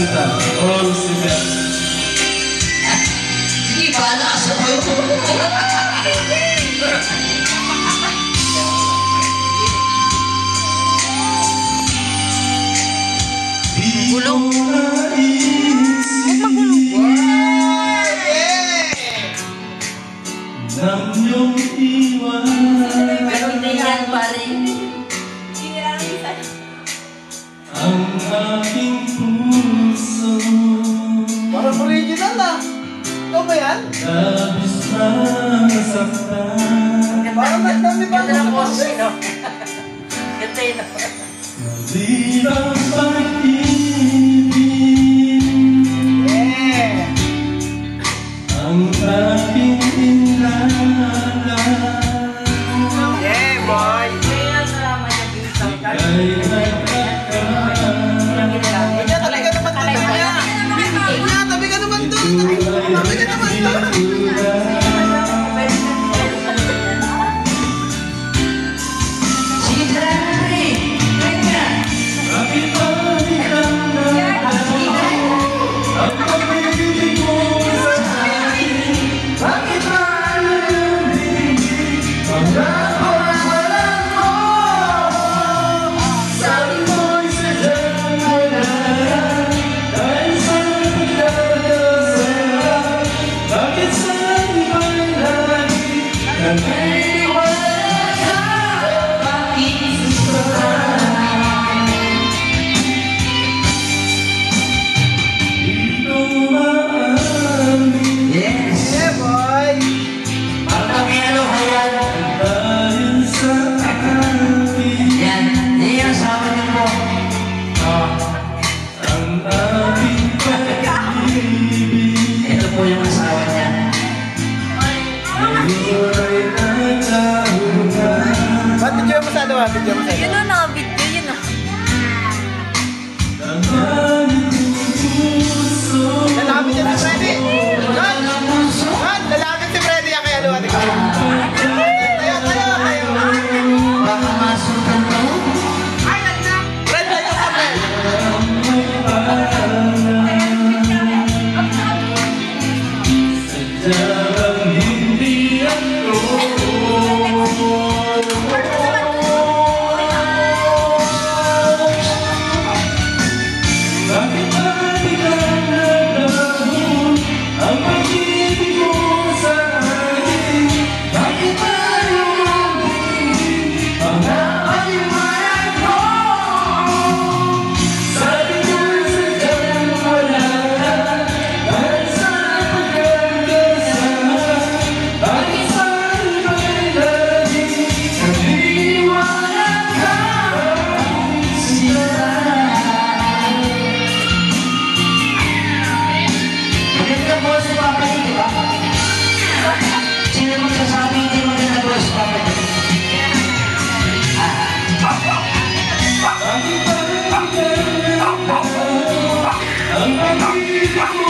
kita. Oh, sige. Hindi ba na sa Gulong. labis na masaktan Parang nagdami pa na ako sino Ganda yun Hindi na pag-ibig Ang aking inlalan Yeah boy. Kaya Amazing. mabigyan mo sa'yo. Yun o, nakabigyo. Yun o. Lalapit yan si Freddy! Run! Run! Lalapit si Freddy yan kaya luwati ko. Tayo, tayo, tayo! Ay, nagsak! Fred, tayo ka, Fred! 本来你